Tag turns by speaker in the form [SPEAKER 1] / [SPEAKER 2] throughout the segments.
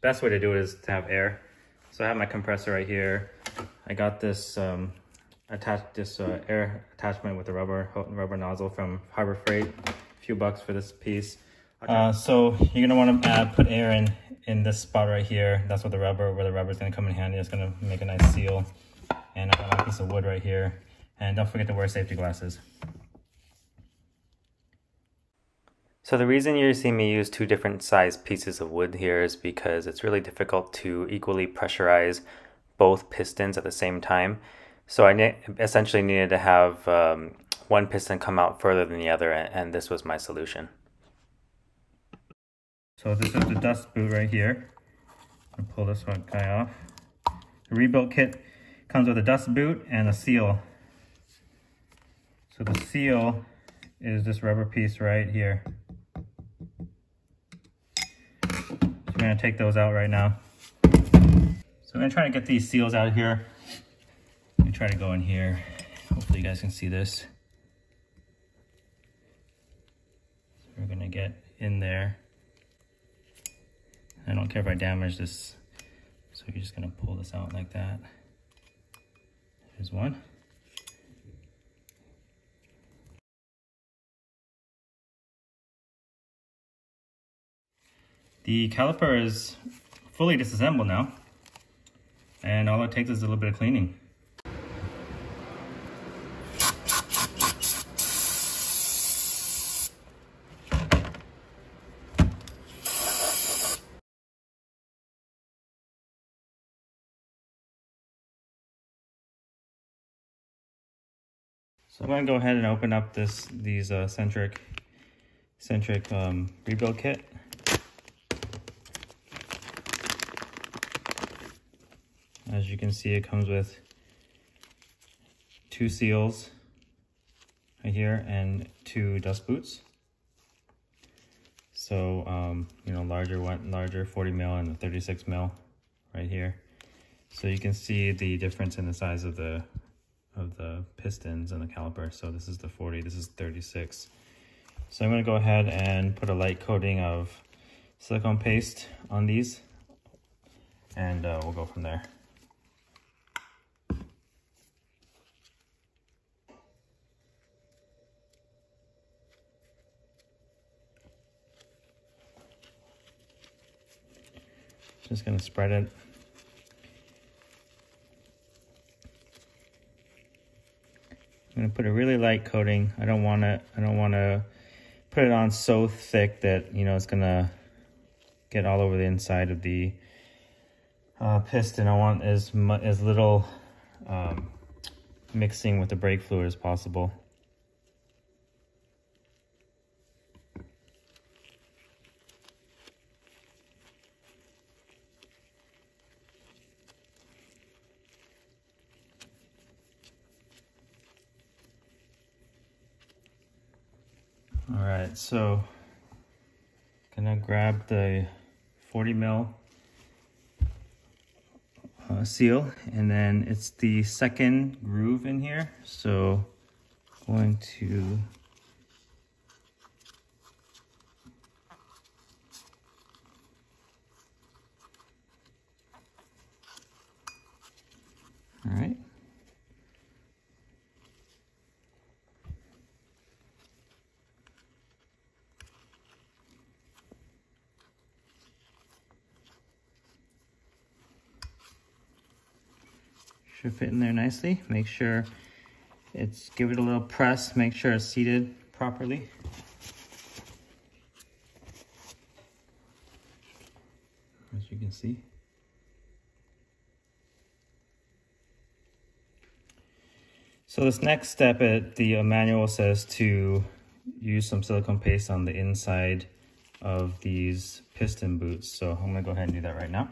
[SPEAKER 1] best way to do it is to have air. So I have my compressor right here. I got this um, attached this uh, air attachment with the rubber rubber nozzle from Harbor Freight. A few bucks for this piece. Uh, so you're gonna want to uh, put air in in this spot right here. That's what the rubber where the rubber is gonna come in handy. It's gonna make a nice seal. And I got a piece of wood right here. And don't forget to wear safety glasses. So the reason you see me use two different size pieces of wood here is because it's really difficult to equally pressurize both pistons at the same time. So I ne essentially needed to have um, one piston come out further than the other and this was my solution. So this is the dust boot right here. I'll pull this one guy off. The rebuild kit comes with a dust boot and a seal. So the seal is this rubber piece right here. I'm gonna take those out right now. So I'm gonna try to get these seals out of here. Let me try to go in here. Hopefully you guys can see this. So we're gonna get in there. I don't care if I damage this. So you're just gonna pull this out like that. There's one. The caliper is fully disassembled now. And all it takes is a little bit of cleaning. So I'm going to go ahead and open up this these uh, Centric Centric um, rebuild kit. As you can see, it comes with two seals right here and two dust boots. So, um, you know, larger one, larger 40 mil and the 36 mil right here. So you can see the difference in the size of the of the pistons and the caliper. So this is the 40, this is 36. So I'm gonna go ahead and put a light coating of silicone paste on these and uh, we'll go from there. Just gonna spread it. I'm gonna put a really light coating. I don't wanna, I don't wanna put it on so thick that, you know, it's gonna get all over the inside of the uh, piston. I want as, as little um, mixing with the brake fluid as possible. All right, so gonna grab the 40 mil uh, seal and then it's the second groove in here. So going to All right. Should fit in there nicely. Make sure it's, give it a little press, make sure it's seated properly. As you can see. So this next step, it, the manual says to use some silicone paste on the inside of these piston boots. So I'm gonna go ahead and do that right now.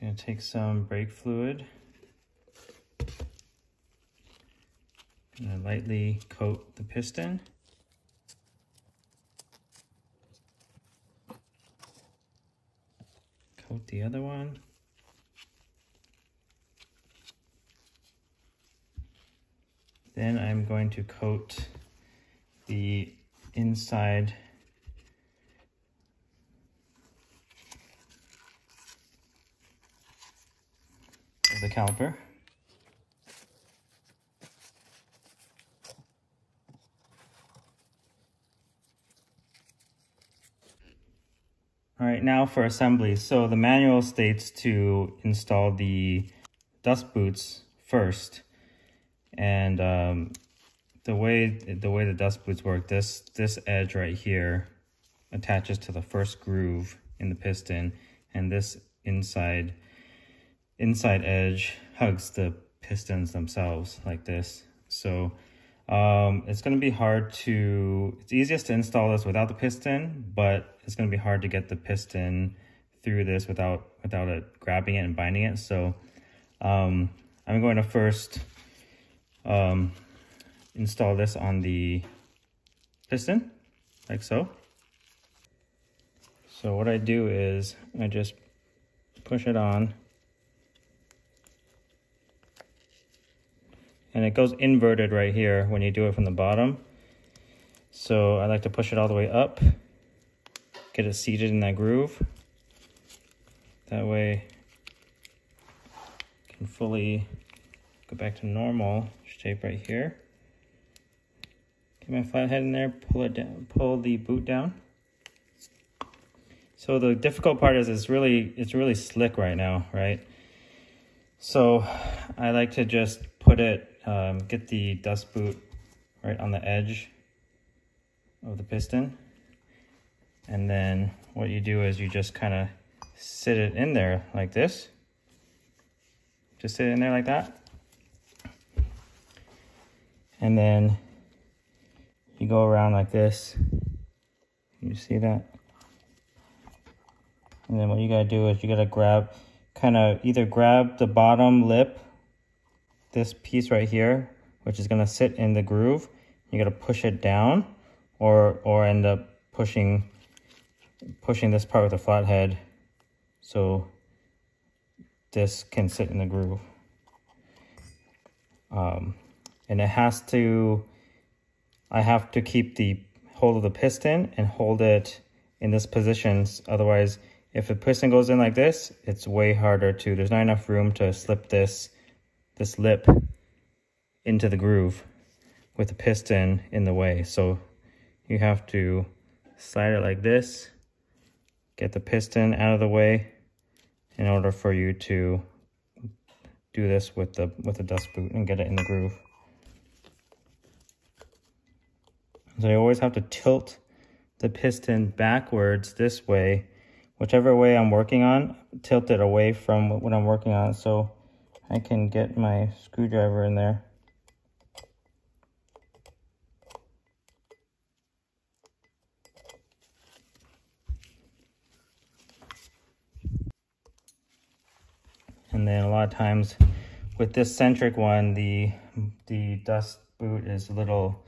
[SPEAKER 1] Gonna take some brake fluid. Gonna lightly coat the piston. Coat the other one. Then I'm going to coat the inside of the caliper. All right, now for assembly. So the manual states to install the dust boots first. And um, the way the way the dust boots work, this this edge right here attaches to the first groove in the piston, and this inside inside edge hugs the pistons themselves like this. So um, it's going to be hard to, it's easiest to install this without the piston, but it's going to be hard to get the piston through this without, without it grabbing it and binding it. So um, I'm going to first um, install this on the piston, like so. So what I do is I just push it on and it goes inverted right here when you do it from the bottom. So I like to push it all the way up, get it seated in that groove. That way can fully go back to normal shape right here. Get my flathead in there, pull it down, pull the boot down. So the difficult part is it's really it's really slick right now, right? So I like to just put it um, get the dust boot right on the edge of the piston. And then what you do is you just kind of sit it in there like this. Just sit it in there like that. And then you go around like this. You see that? And then what you gotta do is you gotta grab, kind of either grab the bottom lip this piece right here, which is gonna sit in the groove, you gotta push it down or, or end up pushing, pushing this part with a flathead so this can sit in the groove. Um, and it has to, I have to keep the hold of the piston and hold it in this position. Otherwise, if the piston goes in like this, it's way harder to, there's not enough room to slip this this lip into the groove with the piston in the way. So you have to slide it like this, get the piston out of the way in order for you to do this with the with the dust boot and get it in the groove. So you always have to tilt the piston backwards this way, whichever way I'm working on, tilt it away from what I'm working on. So I can get my screwdriver in there. And then a lot of times with this centric one, the the dust boot is a little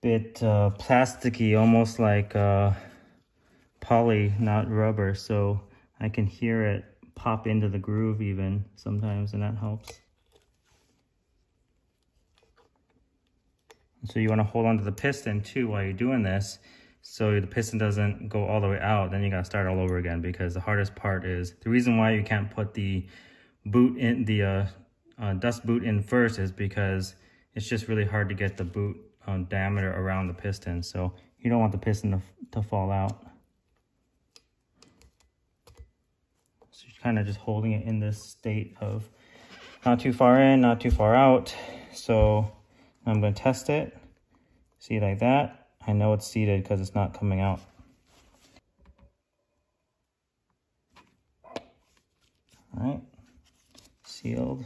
[SPEAKER 1] bit uh, plasticky, almost like uh, poly, not rubber. So I can hear it pop into the groove even sometimes and that helps. So you want to hold onto the piston too while you're doing this so the piston doesn't go all the way out. Then you got to start all over again because the hardest part is the reason why you can't put the boot in the uh, uh, dust boot in first is because it's just really hard to get the boot um, diameter around the piston. So you don't want the piston to, to fall out. So you're kind of just holding it in this state of not too far in, not too far out. So I'm going to test it. See like that. I know it's seated because it's not coming out. All right, sealed.